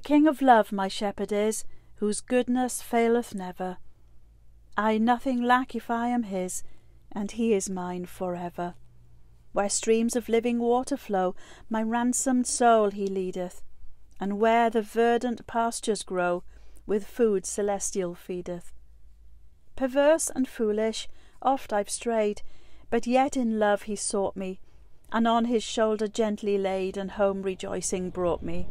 King of love my shepherd is, whose goodness faileth never. I nothing lack if I am his, and he is mine for ever. Where streams of living water flow, my ransomed soul he leadeth, and where the verdant pastures grow, with food celestial feedeth. Perverse and foolish, oft I've strayed, but yet in love he sought me, and on his shoulder gently laid, and home rejoicing brought me.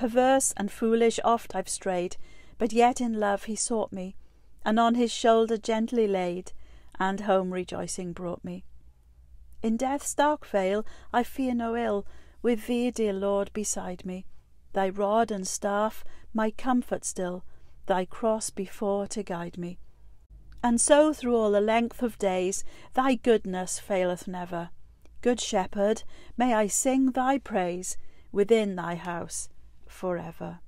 Perverse and foolish oft I've strayed, but yet in love he sought me, and on his shoulder gently laid, and home rejoicing brought me. In death's dark vale I fear no ill, with thee, dear Lord, beside me. Thy rod and staff my comfort still, thy cross before to guide me. And so through all the length of days thy goodness faileth never. Good Shepherd, may I sing thy praise within thy house for ever.